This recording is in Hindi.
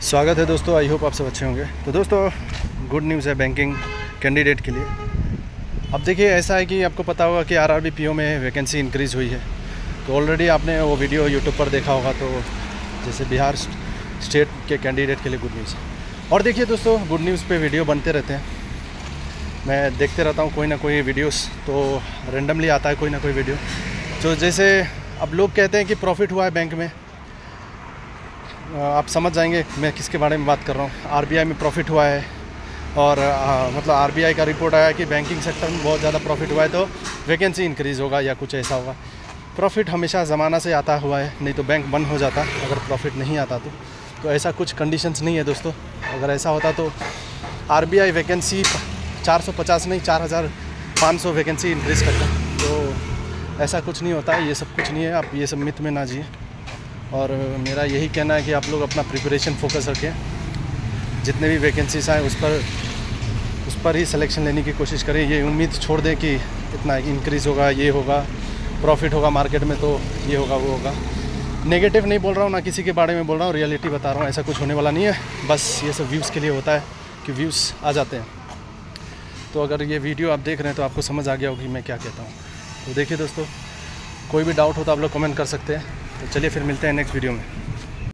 स्वागत है दोस्तों आई होप आप सब अच्छे होंगे। तो दोस्तों गुड न्यूज़ है बैंकिंग कैंडिडेट के लिए। अब देखिए, ऐसा है कि आपको पता होगा कि आर आर में वैकेंसी इंक्रीज़ हुई है। तो ऑलरेडी आपने वो वीडियो यूट्यूब पर देखा होगा तो जैसे बिहार स्टेट के कैंडिडेट के लिए गुड न्यूज़ और देखिए दोस्तों गुड न्यूज़ पे वीडियो बनते रहते हैं। मैं देखते रहता हूँ, कोई ना कोई वीडियोस तो रेंडमली आता है कोई ना कोई वीडियो तो जैसे अब लोग कहते हैं कि प्रॉफिट हुआ है बैंक में आप समझ जाएँगे मैं किसके बारे में बात कर रहा हूँ। RBI में प्रॉफिट हुआ है और आ, मतलब आरबीआई का रिपोर्ट आया कि बैंकिंग सेक्टर में बहुत ज़्यादा प्रॉफिट हुआ है तो वैकेंसी इंक्रीज़ होगा या कुछ ऐसा होगा। प्रॉफिट हमेशा ज़माना से आता हुआ है नहीं तो बैंक बंद हो जाता अगर प्रॉफिट नहीं आता तो। तो ऐसा कुछ कंडीशंस नहीं है दोस्तों। अगर ऐसा होता तो आरबीआई वैकेंसी 450 नहीं 4500 वैकेंसी इंक्रीज़ करता। तो ऐसा कुछ नहीं होता ये सब कुछ नहीं है। आप ये सब मिथ में ना जिए। और मेरा यही कहना है कि आप लोग अपना प्रिपरेशन फोकस रखें। जितने भी वैकेंसीज आए, उस पर उस पर ही सिलेक्शन लेने की कोशिश करें। ये उम्मीद छोड़ दें कि इतना इंक्रीज़ होगा, ये होगा प्रॉफिट होगा मार्केट में तो ये होगा, वो होगा। नेगेटिव नहीं बोल रहा हूँ, ना किसी के बारे में बोल रहा हूँ रियलिटी बता रहा हूँ, ऐसा कुछ होने वाला नहीं है। बस ये सब व्यूज़ के लिए होता है कि व्यूज़ आ जाते हैं। तो अगर ये वीडियो आप देख रहे हैं तो आपको समझ आ गया होगी मैं क्या कहता हूँ। तो देखिए दोस्तों, कोई भी डाउट हो तो आप लोग कमेंट कर सकते हैं। तो चलिए फिर मिलते हैं नेक्स्ट वीडियो में।